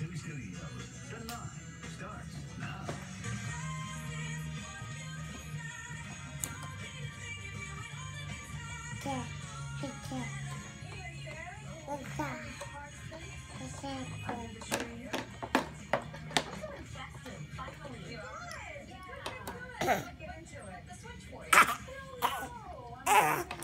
Two Studios. The line starts now. Yeah, yeah. Get into it. The.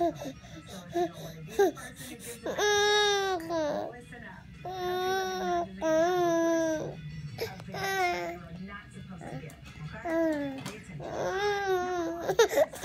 Listen up.